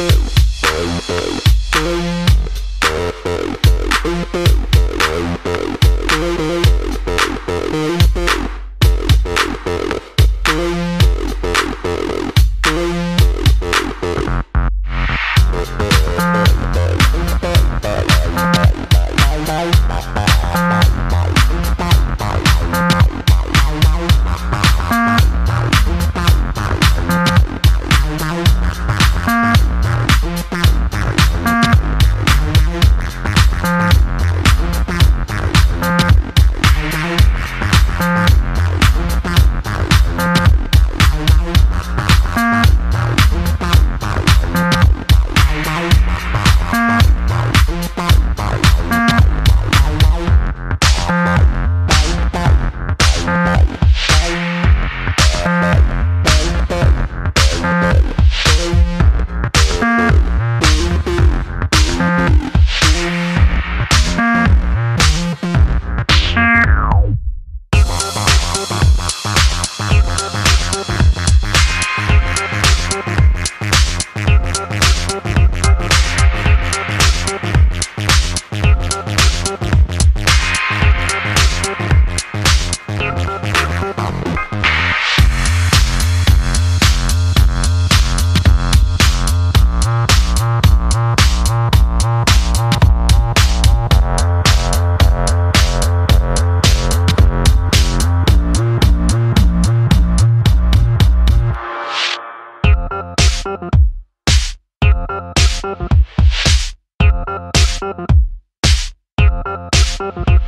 it. Thank you.